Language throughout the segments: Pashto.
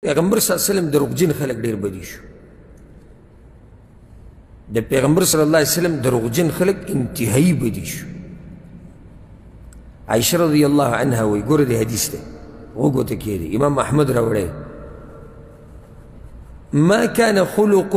پیغمبر صلی الله علیه وسلم دروغجن خلک ډیر بدی شو د پیغمبر صلی الله علیه وسلم دروغجن خلک انتهایی بدی شو عائشه رضی الله عنها وی ګوره د حدیث دی وګوته کېږي امام احمد راوړی ما كان خلق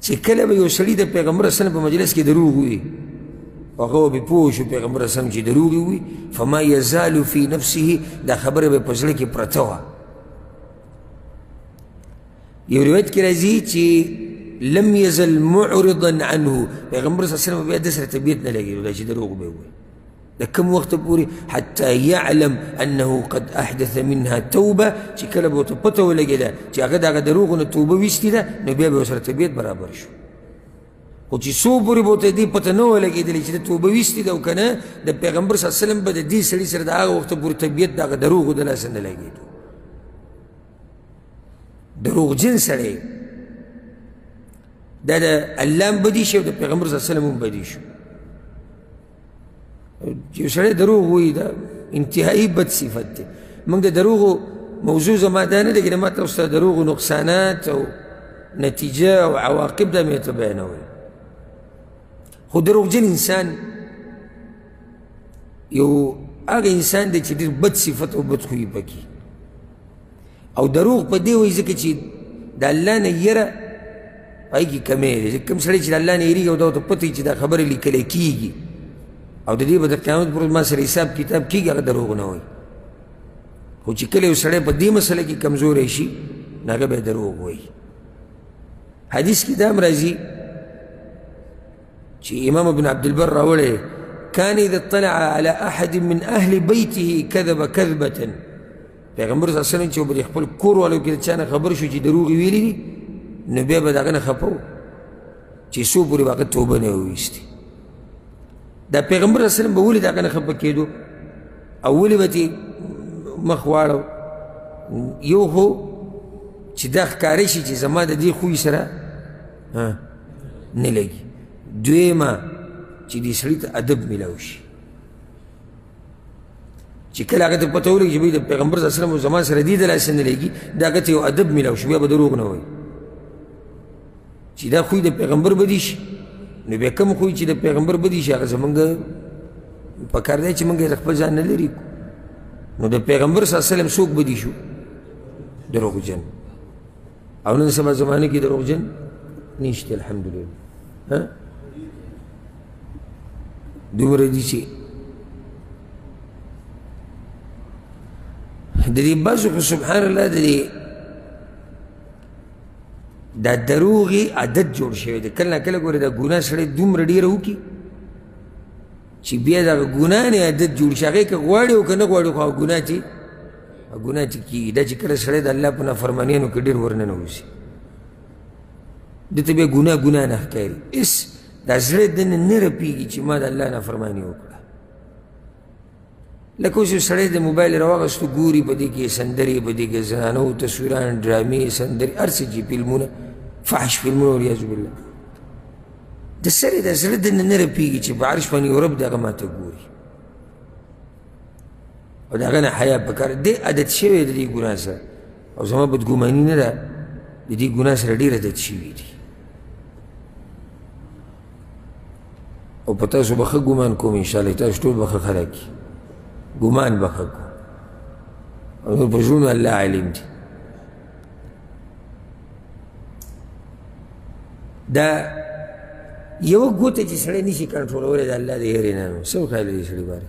چې کله به یو سړي د پیغمبر اسلم په مجلس کې دروغ وي هغه به پوه شو پیغمبر اسلم چې دروغ وي فما یزال فی نفسه دا خبره به په زړه کې پرته وه یو روایت کې راځي چې لم یزل معرضا عنه پیغمبر صلی الله علیه وسلم بیا د سره طبیعت نه لګېدو دا چې دروغ به وي د کوم وخت پورې حتی یعلم انه قد احدث منها توبه چې کله به ورته پته ولګېده چې هغه د هغه دروغو نه توبه ویستې ده نو بیا به ورسره طبیعت برابر شو خو چې څو پورې به ورته دې پته نه ولګېدلې چې د توبه ویستې ده او که نه د پیغمبر صلی وسلم به د دې سړي سره د هغه وخته پورې طبیعت د هغه دروغو د لاسه نه لګېدو دروغجن سړی دا د الله هم بدي شي او د پیغمبر صلی وسلم هم بدي شو یو سړی دروغ وایي دا انتهایی بد صفت دی موږ د دروغو موضوع زما دا نه دی که ما ته اوس دروغو نقصانات او نتیجه او عواقب دا مې ته بیانول خو دروغجن انسان یو هغه انسان دی چې ډېر بد صفت او بد خوی پکې او دروغ په دې وایي ځکه چې د الله نه یره پای کې کمی دی ځکه کوم سړی چې د الله نه یېرېږي او دا ورته پته وي چې دا خبرې لیکلی کېږي او د دې به د قیامت پر ورځ ما سره حساب کتاب کېږي هغه دروغ نه وایي خو چې کله یو سړی په دې مسله کې کمزوری شي نو هغه به یې دروغ وایي حدیث کې دا هم راځي چې امام ابن عبدالبر راوړی كان إذا اطلع على أحد من أهل بيته كذب كذبة پیغمبر صلی الله علیه وسلم چې وبرې خپل کور والو کې چا نه خبر شو چې دروغ ویلي دي نو بیا به د هغه نه خفه و چې څو پورې به هغه توبه نه وویستي دا پیغمبر صلی الله علیه وسلم به ولې د هغه نه خفه کېدو او ولې به چې مخ واړو یو خو چې دا ښکاره شي چې زما د دې خوی سره نه لګي دویمه چې دې سړي ته ادب میلاو شي چې کله هغه ته پته ولګي چې بی د پیغمبر صلی الله علیه وسلم زمان سره دی د لاسه نه لګي دا هغه ته یو ادب میلاو شي بیا به دروغ نه وایي چې دا خوی د پیغمبر بدی شي نو بیا کوم خوی چې د پیغمبر بدی شي هغه زمونږ په کار دی چې مونږ یې خپل ځان نه لري نو د پیغمبر صلی الله علیه وسلم څوک بدی شو دروغجن او نن سبا زمانه کې دروغجن نشته الحمدلله ها دومره دي چې د دې بعضو خو سبحان الله د دې دا دروغې عادت جوړ شوی دی کله کله ګورې دا ګناه سړی دومره ډېره وکړي چې بیا دغه ګناه نه عادت جوړ شي هغې که غواړي او که نه غواړي خو هغه ګناه چې ګناه چې کېږي دا چې کله سړی د الله په نافرمانیانو کې ډېر ورننه اوسي ده ته بیا ګناه ګناه نه ښکاري هېڅ دا زړه دنه نه رپېږي چې ما د الله نافرماني وکړه لکه اوس یو سړی د موبایل راواغېستو ګوري په دې کې سندرې په دې کې زنانو تصویران ډرامې سندرې هر څه چې فلمونه فحش فلمونه ولیاذ بالله د سړی د زړه دنه نه رپېږي چې په عرش باندې یو رب دغه ما ته ګوري او د هغه نه حیا پکار دی عادت شوی د دې ګناه سره او زما بدګماني نه ده د دې ګناه سره ډېر عادت شوي دي او په تاسو به ښه ګمان کوم انشاءالله تاسو ټول به ښه خلک یي ګمان به ښه کوم او نور په زړونو الله عالم دي دا یو ګوته چې سړی نشي کنټرولولی د الله د هېرې نه نو څه وکړی د دې سړي باره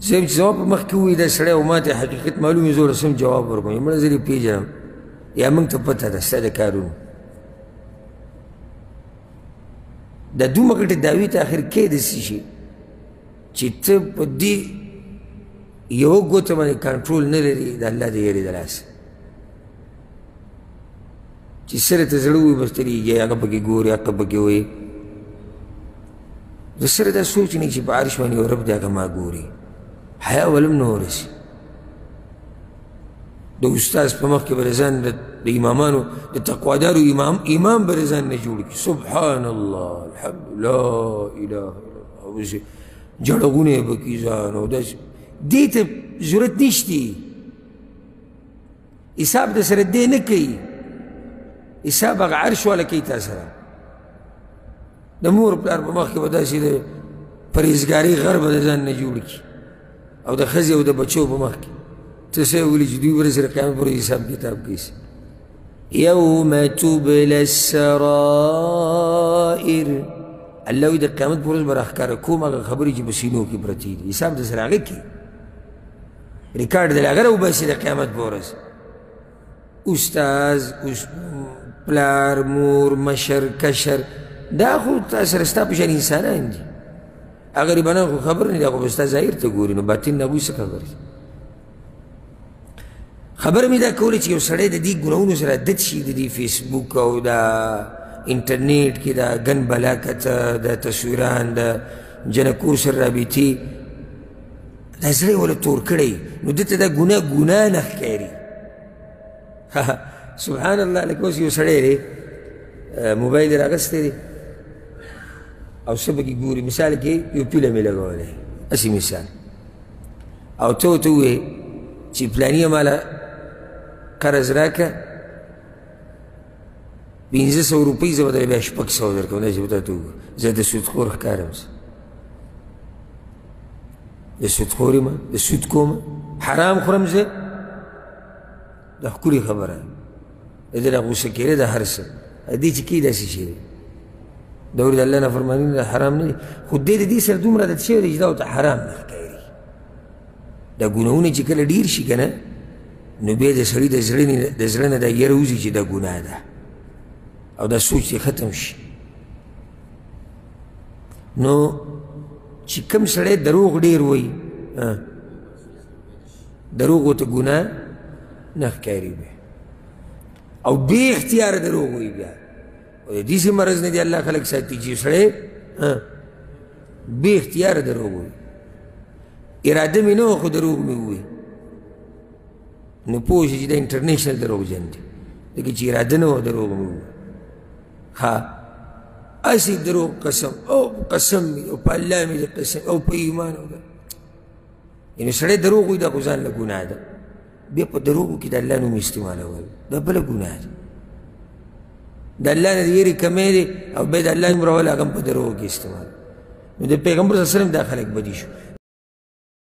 زه چې زما په مخ کې ووي دا سړی او ما ته حقیقت معلوم وي زه سم جواب ورکوم یې مړه زه دې پېژنم یا موږ ته پته ده ستا د کارونو دا دومره غټې دعوې ته اخر کې د څه شي چې ته په دې یوه ګوته باندې کنټرول نه لري د الله د یېرې د لاسه چې سره ته زړه وي بس ترېږي هغه پکې ګوري هغه پکې وایي د سره دا سوچ نه چې په عرش باندې یو رب دی هغه ما ګوري حیا ولم نه ورسي د استاد په مخ کې به ځان د امامانو د تقوادارو امام امام به ځان نه جوړ کړي سبحان الله الحمد لا اله الا الله جړغونه به کیزان او داس دې ته ضرورت نشتی حساب د سره دې نه کوي حساب هغه عرش والا کوي تا سره د مور پلار په مخ کې به داسې د پرهېزګارۍ غر به د ځان نه جوړ کړي او د ښځې او د بچو په مخ کې ته څه ویلي چې دوی ورځ سره قیامت پورې حساب کتاب کوي یوم تبلی السرائر الله وي د قیامت پر ورځ به راښکاره کوم هغه خبرې چې په سینو کې پرتې دي حساب د سره هغه کوي ریکارډ دی هغه راوباسي د قیامت په ورځ استاذ پلار مور مشر کشر دا خو تا سره ستا په شان انسانان دي هغه غریبانان خو خبر نه دي هغه به ستا ظاهر ته ګوري نو باطن نه هغوی څه خبر دي خبر مې دا کوله چې یو سړی د دې ګناهونو سره عادت شي د دې فیسبوک او دا انټرنیټ کې دا ګن بلاکت د تصویران د جنکو سره رابطې دا زړه یې وله تور کړی نو ده ته دا ګناه ګناه نه ښکاري سبحان الله لکه اوس یو سړی دی موبایل یې راغستی دی او څه پکې ګوري مثال کې یو پیله مې لګولی هسې مثال او ته ورته ووایې چې پلاني ماله قرض راکړه پنځه سوه روپۍ زه به درې بیا شپږ سوه درکوم داسې به تا ته وګوره زه د سودخور ښکارم د سود خوري ما د سود کوم حرام خورم زه دا ښکلې خبره ده دې نه غوسه کېدی د هر څه دې چې کېږي داسې شی دی دا ورته الله نافرماني ده حرام نه دي خو دې د دې سره دومره عادت شوی دی چې دا ورته حرام نه ښکاري دا ګناهونه چې کله ډېر شي که نه نو بیا د سړي د زړه نه دا یره وځي چې دا ګناه ده او دا سوچ یې ختم شي نو چې کوم سړی دروغ ډیر وایي دروغ ورته ګناه نه ښکاري بیا او بې اختیاره دروغ وایي بیا او د داسې مرض نه دی الله خلک ساتي چې سړی بې اختیاره دروغ وایي اراده مې نه وه خو دروغ مې ووایي نو پوه شي چې دا انټرنیشنل دروغجن دی ځکه چې اراده نه وه دروغ مې ووایي ها اسی درو قسم او قسم می او په الله می قسم او په ایمان او یعنی سړی دروغ وي دا خو ځان له ګناه ده بیا په دروغو کې د الله نوم استعمالول دا بله ګناه ده د الله نه یېرې کمی دی او بیا د الله نوم راول هغه هم په دروغو کې استعمال نو د پیغمبر صلی الله علیه وسلم دا خلک بدي شو